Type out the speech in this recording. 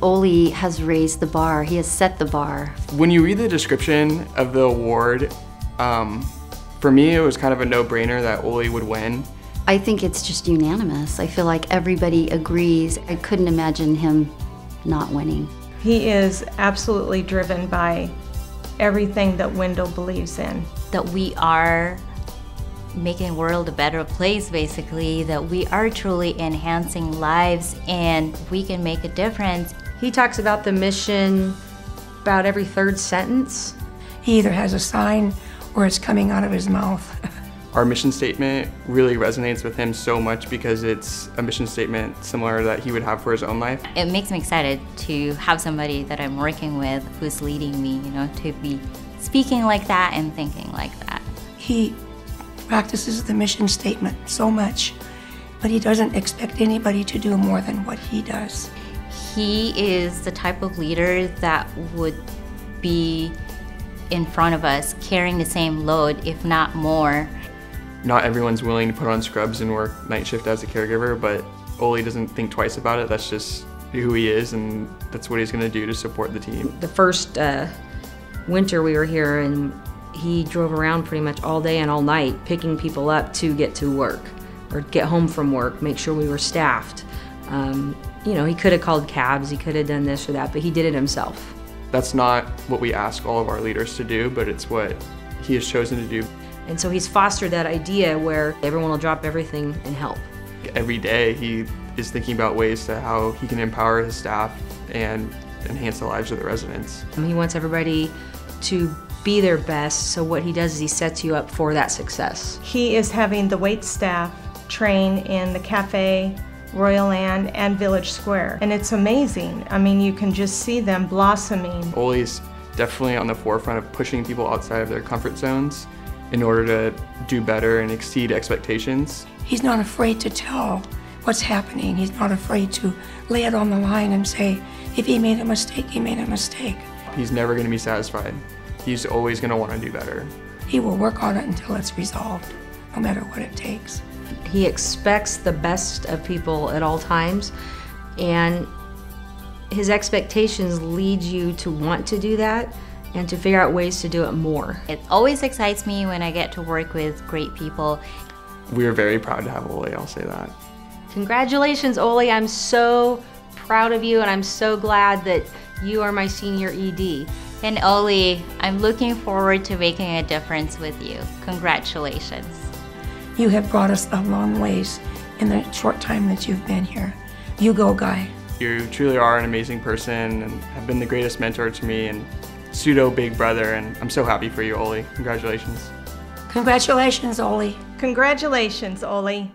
Ole has raised the bar. He has set the bar. When you read the description of the award, um, for me it was kind of a no-brainer that Ole would win. I think it's just unanimous. I feel like everybody agrees. I couldn't imagine him not winning. He is absolutely driven by everything that Wendell believes in. That we are making the world a better place, basically, that we are truly enhancing lives and we can make a difference. He talks about the mission about every third sentence. He either has a sign or it's coming out of his mouth. Our mission statement really resonates with him so much because it's a mission statement similar that he would have for his own life. It makes me excited to have somebody that I'm working with who's leading me, you know, to be speaking like that and thinking like that. He practices the mission statement so much, but he doesn't expect anybody to do more than what he does. He is the type of leader that would be in front of us carrying the same load, if not more. Not everyone's willing to put on scrubs and work night shift as a caregiver, but Ole doesn't think twice about it. That's just who he is, and that's what he's going to do to support the team. The first uh, winter we were here, and he drove around pretty much all day and all night picking people up to get to work or get home from work, make sure we were staffed. Um, you know, he could have called cabs, he could have done this or that, but he did it himself. That's not what we ask all of our leaders to do, but it's what he has chosen to do. And so he's fostered that idea where everyone will drop everything and help. Every day he is thinking about ways to how he can empower his staff and enhance the lives of the residents. He wants everybody to be their best, so what he does is he sets you up for that success. He is having the wait staff train in the cafe, Royal Land, and Village Square. And it's amazing. I mean, you can just see them blossoming. Ole's definitely on the forefront of pushing people outside of their comfort zones in order to do better and exceed expectations. He's not afraid to tell what's happening. He's not afraid to lay it on the line and say, if he made a mistake, he made a mistake. He's never going to be satisfied. He's always going to want to do better. He will work on it until it's resolved, no matter what it takes. He expects the best of people at all times, and his expectations lead you to want to do that and to figure out ways to do it more. It always excites me when I get to work with great people. We are very proud to have Ole, I'll say that. Congratulations, Ole. I'm so proud of you and I'm so glad that you are my senior ED. And Ole, I'm looking forward to making a difference with you. Congratulations. You have brought us a long ways in the short time that you've been here. You go, Guy. You truly are an amazing person and have been the greatest mentor to me and pseudo big brother, and I'm so happy for you, Ole. Congratulations. Congratulations, Ole. Congratulations, Ole.